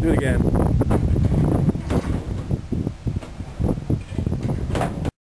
Do it again.